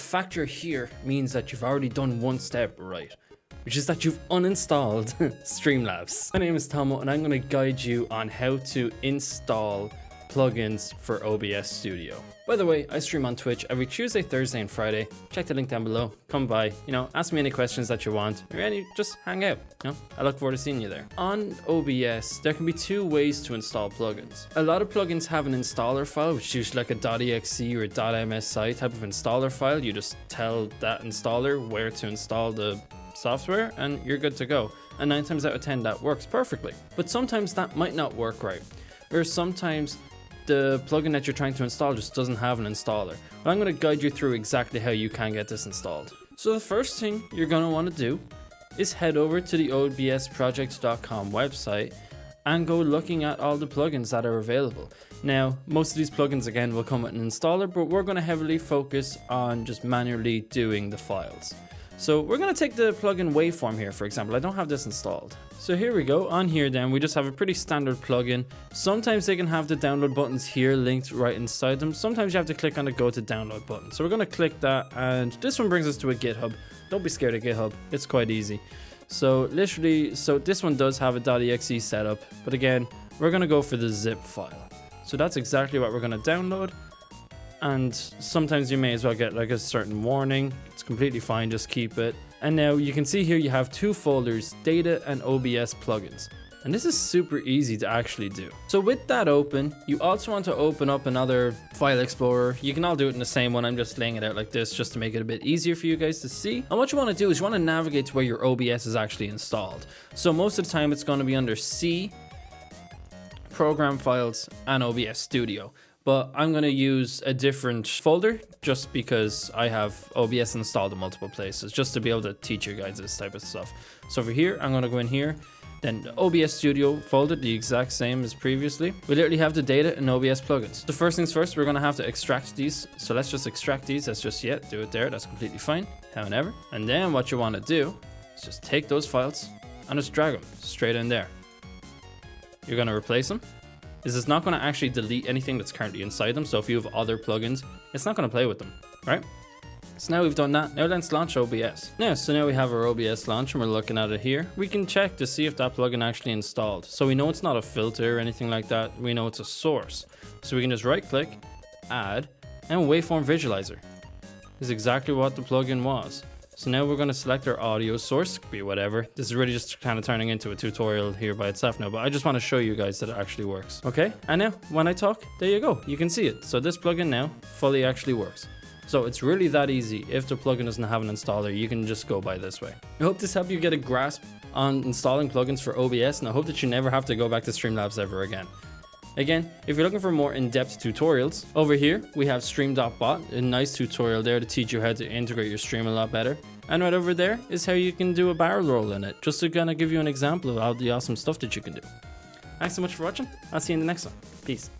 factor here means that you've already done one step right, which is that you've uninstalled Streamlabs. My name is Tommo and I'm going to guide you on how to install plugins for OBS Studio. By the way, I stream on Twitch every Tuesday, Thursday, and Friday. Check the link down below. Come by, you know, ask me any questions that you want, or any, just hang out. You know, I look forward to seeing you there. On OBS, there can be two ways to install plugins. A lot of plugins have an installer file, which is usually like a .exe or a .msi type of installer file. You just tell that installer where to install the software and you're good to go. And nine times out of 10, that works perfectly. But sometimes that might not work right. Or sometimes the plugin that you're trying to install just doesn't have an installer. But I'm going to guide you through exactly how you can get this installed. So the first thing you're going to want to do is head over to the obsproject.com website and go looking at all the plugins that are available. Now, most of these plugins again will come with an installer, but we're going to heavily focus on just manually doing the files. So we're to take the plugin waveform here, for example. I don't have this installed. So here we go. On here then, we just have a pretty standard plugin. Sometimes they can have the download buttons here linked right inside them. Sometimes you have to click on the go to download button. So we're to click that and this one brings us to a GitHub. Don't be scared of GitHub. It's quite easy. So literally, so this one does have a .exe setup, but again, we're to go for the zip file. So that's exactly what we're to download and sometimes you may as well get like a certain warning. It's completely fine, just keep it. And now you can see here you have two folders, data and OBS plugins. And this is super easy to actually do. So with that open, you also want to open up another file explorer. You can all do it in the same one. I'm just laying it out like this just to make it a bit easier for you guys to see. And what you want to do is you want to navigate to where your OBS is actually installed. So most of the time it's going to be under C, program files and OBS Studio but I'm to use a different folder just because I have OBS installed in multiple places just to be able to teach you guys this type of stuff. So over here, I'm to go in here, then the OBS Studio folder, the exact same as previously. We literally have the data and OBS plugins. The first things first, we're to have to extract these. So let's just extract these. That's just yet, do it there. That's completely fine. However, and then what you want to do is just take those files and just drag them straight in there. You're to replace them is it's not going to actually delete anything that's currently inside them. So if you have other plugins, it's not going to play with them, right? So now we've done that. Now let's launch OBS. Now, so now we have our OBS launch and we're looking at it here. We can check to see if that plugin actually installed. So we know it's not a filter or anything like that. We know it's a source. So we can just right click, add, and waveform visualizer. Is exactly what the plugin was. So now we're going to select our audio source, be whatever. This is really just kind of turning into a tutorial here by itself now, but I just want to show you guys that it actually works. Okay, and now when I talk, there you go. You can see it. So this plugin now fully actually works. So it's really that easy. If the plugin doesn't have an installer, you can just go by this way. I hope this helped you get a grasp on installing plugins for OBS, and I hope that you never have to go back to Streamlabs ever again. Again, if you're looking for more in-depth tutorials, over here we have Stream.bot, a nice tutorial there to teach you how to integrate your stream a lot better. And right over there is how you can do a barrel roll in it, just to kind of give you an example of all the awesome stuff that you can do. Thanks so much for watching. I'll see you in the next one. Peace.